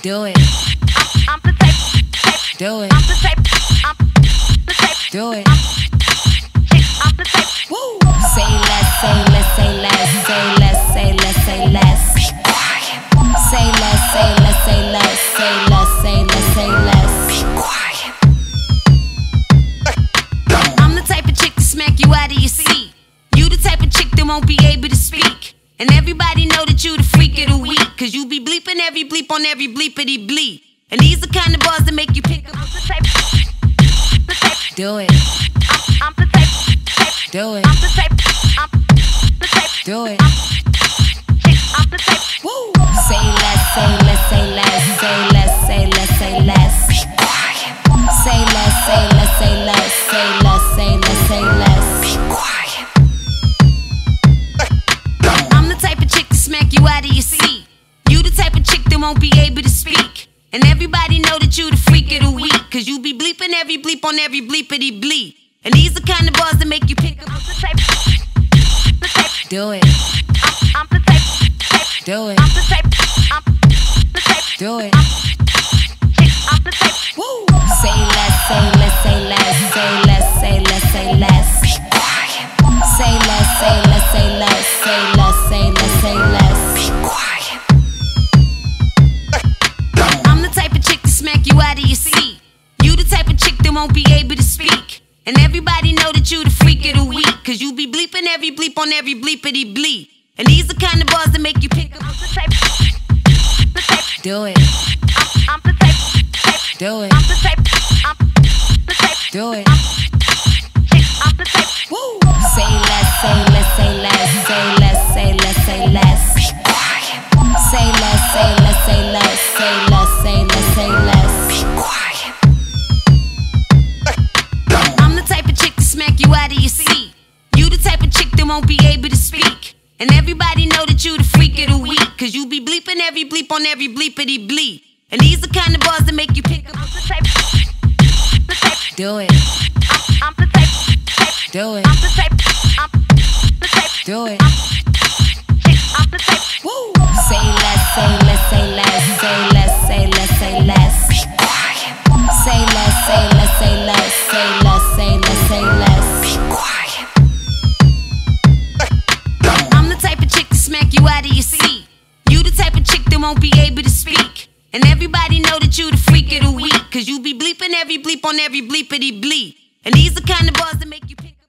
Do it. I'm the type. Do it. I'm the type. I'm the type. Do it. I'm the type. Woo. Say less, say less, say less, say less, say less, say less. Be quiet. Say less, say less, say less, say less, say less, say less. Be quiet. I'm the type of chick to smack you out of your seat. You the type of chick that won't be able to speak. And everybody know that you the freak of the week. Cause you be bleeping every bleep on every bleepity bleep. And these the kind of bars that make you pick up the type. The type. Do it. I'm, I'm the type. type. Do it. I'm the type. I'm the type. Do it. I'm type of chick that won't be able to speak. And everybody know that you the freak of the week. Cause you be bleeping every bleep on every bleepity bleep. And these the kind of bars that make you pick up the type. The type. Do it. I'm, I'm the type. type. Do it. I'm the type. I'm the type. Do it. I'm the type. Woo. Say less, say less, say less, say less, say less, say less. Be quiet. Say less, say less, everybody know that you the freak of the week. Cause you be bleeping every bleep on every bleepity bleep. And these the kind of bars that make you pick up the type. The type. Do it. I'm, I'm the type. type. Do it. I'm the type. I'm the type. Do it. I'm won't be able to speak. And everybody know that you the freak of the week. Cause you be bleeping every bleep on every bleepity bleep. And these the kind of bars that make you pick up the type. The type. Do it. I'm, I'm the type. type. Do it. I'm the type. I'm the type. Do it. I'm the type. Woo. Say less, say less, say less, say less, you out of your seat. You the type of chick that won't be able to speak. And everybody know that you the freak of the week. Cause you be bleeping every bleep on every bleepity bleep. And these the kind of bars that make you